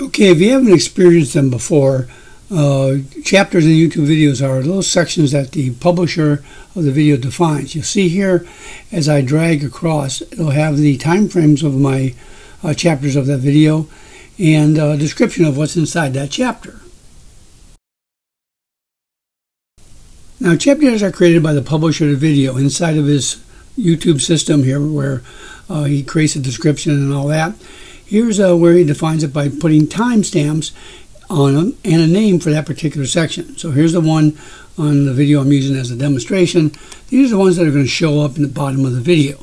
Okay, if you haven't experienced them before, uh, chapters in YouTube videos are those sections that the publisher of the video defines. You'll see here as I drag across, it'll have the time frames of my uh, chapters of that video and a description of what's inside that chapter. Now, chapters are created by the publisher of the video inside of his YouTube system here where uh, he creates a description and all that. Here's uh, where he defines it by putting timestamps on them and a name for that particular section. So here's the one on the video I'm using as a demonstration. These are the ones that are going to show up in the bottom of the video.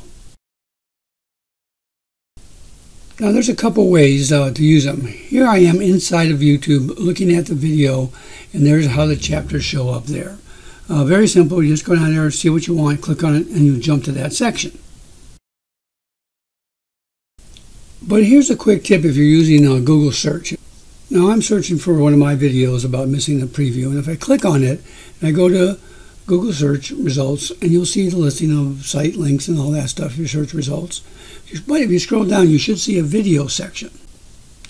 Now there's a couple ways uh, to use them. Here I am inside of YouTube looking at the video and there's how the chapters show up there. Uh, very simple, you just go down there, see what you want, click on it, and you jump to that section. But here's a quick tip if you're using uh, Google search. Now I'm searching for one of my videos about missing the preview and if I click on it and I go to Google search results and you'll see the listing of site links and all that stuff, your search results. But if you scroll down you should see a video section.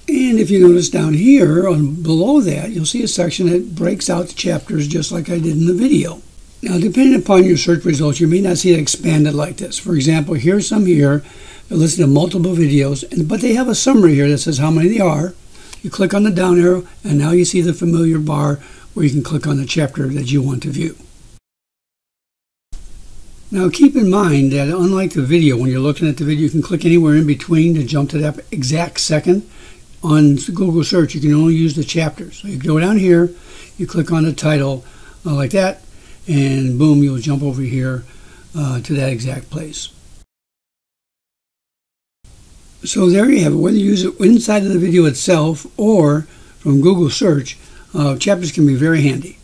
And if you notice down here on below that you'll see a section that breaks out the chapters just like I did in the video. Now depending upon your search results you may not see it expanded like this. For example here's some here listen to multiple videos but they have a summary here that says how many they are you click on the down arrow, and now you see the familiar bar where you can click on the chapter that you want to view. Now keep in mind that unlike the video, when you're looking at the video, you can click anywhere in between to jump to that exact second. On Google search, you can only use the chapters. So you go down here, you click on the title uh, like that, and boom, you'll jump over here uh, to that exact place. So there you have it. Whether you use it inside of the video itself or from Google search, uh, chapters can be very handy.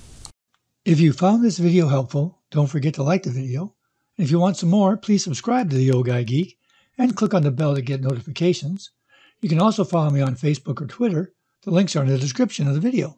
If you found this video helpful, don't forget to like the video. If you want some more, please subscribe to the Old Guy Geek and click on the bell to get notifications. You can also follow me on Facebook or Twitter. The links are in the description of the video.